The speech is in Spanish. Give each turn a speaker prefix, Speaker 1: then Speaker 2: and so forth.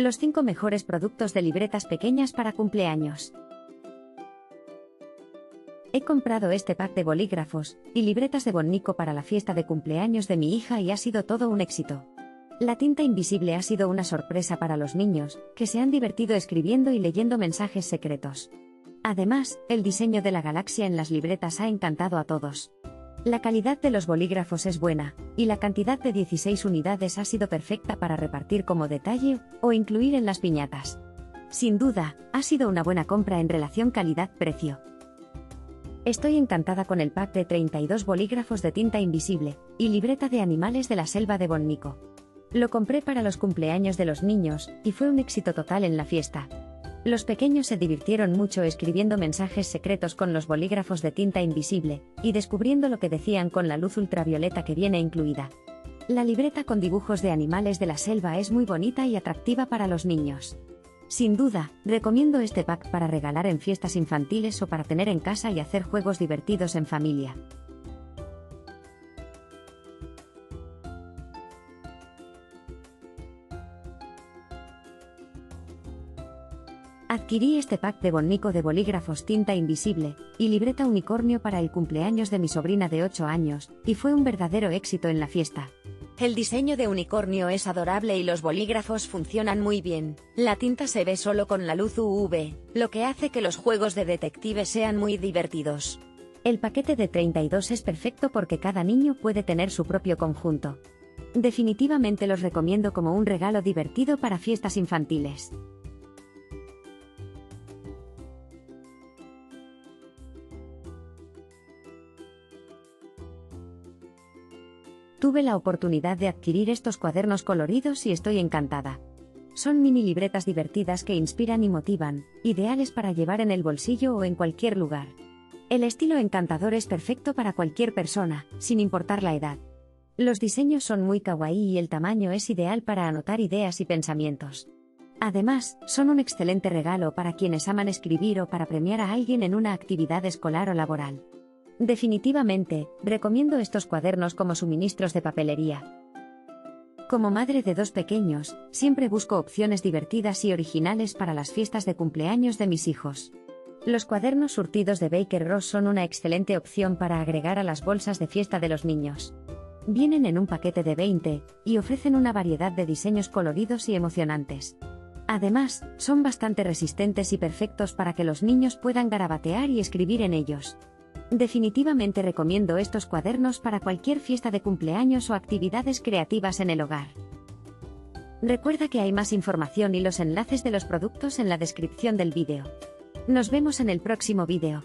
Speaker 1: Los 5 mejores productos de libretas pequeñas para cumpleaños. He comprado este pack de bolígrafos y libretas de Bonnico para la fiesta de cumpleaños de mi hija y ha sido todo un éxito. La tinta invisible ha sido una sorpresa para los niños, que se han divertido escribiendo y leyendo mensajes secretos. Además, el diseño de la galaxia en las libretas ha encantado a todos. La calidad de los bolígrafos es buena, y la cantidad de 16 unidades ha sido perfecta para repartir como detalle o incluir en las piñatas. Sin duda, ha sido una buena compra en relación calidad-precio. Estoy encantada con el pack de 32 bolígrafos de tinta invisible y libreta de animales de la selva de Bonnico. Lo compré para los cumpleaños de los niños y fue un éxito total en la fiesta. Los pequeños se divirtieron mucho escribiendo mensajes secretos con los bolígrafos de tinta invisible y descubriendo lo que decían con la luz ultravioleta que viene incluida. La libreta con dibujos de animales de la selva es muy bonita y atractiva para los niños. Sin duda, recomiendo este pack para regalar en fiestas infantiles o para tener en casa y hacer juegos divertidos en familia. Adquirí este pack de Bonnico de bolígrafos tinta invisible y libreta unicornio para el cumpleaños de mi sobrina de 8 años, y fue un verdadero éxito en la fiesta.
Speaker 2: El diseño de unicornio es adorable y los bolígrafos funcionan muy bien. La tinta se ve solo con la luz UV, lo que hace que los juegos de detective sean muy divertidos.
Speaker 1: El paquete de 32 es perfecto porque cada niño puede tener su propio conjunto. Definitivamente los recomiendo como un regalo divertido para fiestas infantiles. Tuve la oportunidad de adquirir estos cuadernos coloridos y estoy encantada. Son mini libretas divertidas que inspiran y motivan, ideales para llevar en el bolsillo o en cualquier lugar. El estilo encantador es perfecto para cualquier persona, sin importar la edad. Los diseños son muy kawaii y el tamaño es ideal para anotar ideas y pensamientos. Además, son un excelente regalo para quienes aman escribir o para premiar a alguien en una actividad escolar o laboral. Definitivamente, recomiendo estos cuadernos como suministros de papelería. Como madre de dos pequeños, siempre busco opciones divertidas y originales para las fiestas de cumpleaños de mis hijos. Los cuadernos surtidos de Baker Ross son una excelente opción para agregar a las bolsas de fiesta de los niños. Vienen en un paquete de 20 y ofrecen una variedad de diseños coloridos y emocionantes. Además, son bastante resistentes y perfectos para que los niños puedan garabatear y escribir en ellos. Definitivamente recomiendo estos cuadernos para cualquier fiesta de cumpleaños o actividades creativas en el hogar. Recuerda que hay más información y los enlaces de los productos en la descripción del vídeo. Nos vemos en el próximo vídeo.